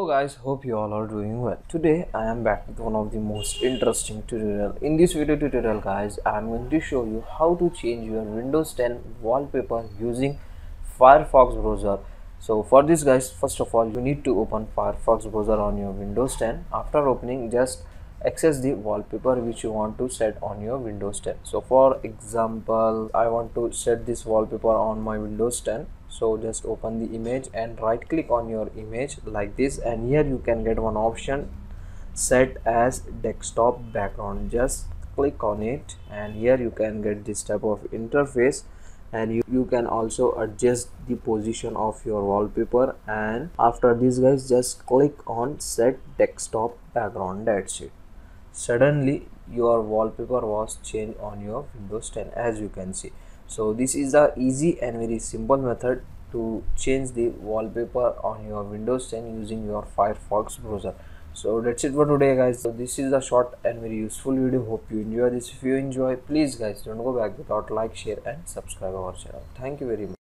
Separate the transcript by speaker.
Speaker 1: guys hope you all are doing well. Today i am back with one of the most interesting tutorial. In this video tutorial guys i am going to show you how to change your windows 10 wallpaper using firefox browser. So for this guys first of all you need to open firefox browser on your windows 10 after opening just access the wallpaper which you want to set on your windows 10 so for example i want to set this wallpaper on my windows 10 so just open the image and right click on your image like this and here you can get one option set as desktop background. Just click on it and here you can get this type of interface and you, you can also adjust the position of your wallpaper and after this guys just click on set desktop background. That's it suddenly your wallpaper was changed on your windows 10 as you can see. So this is the easy and very simple method to change the wallpaper on your windows 10 using your firefox browser. So that's it for today guys. So this is a short and very useful video. Hope you enjoy this. If you enjoy please guys don't go back without like share and subscribe our channel. Thank you very much